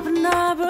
Abnaba.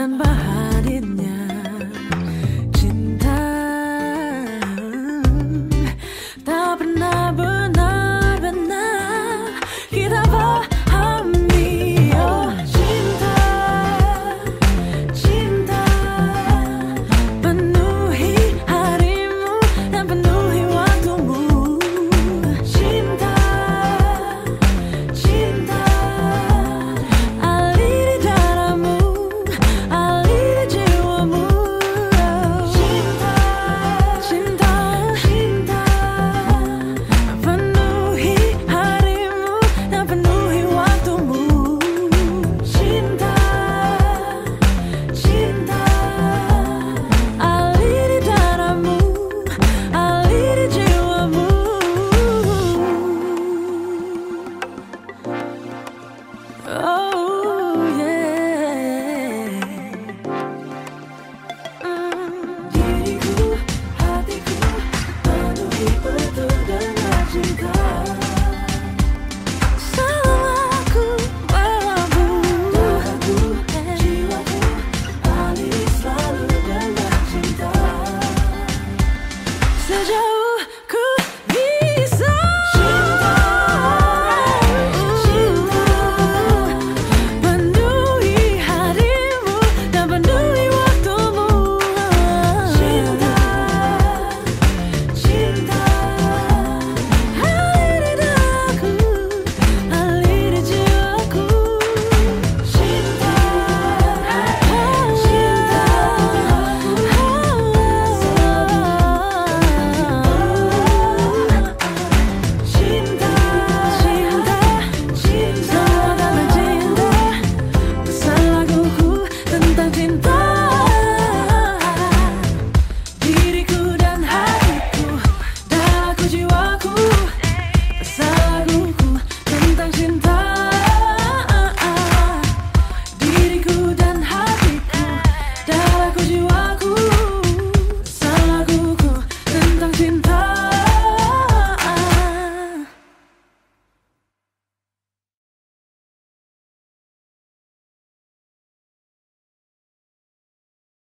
stand by.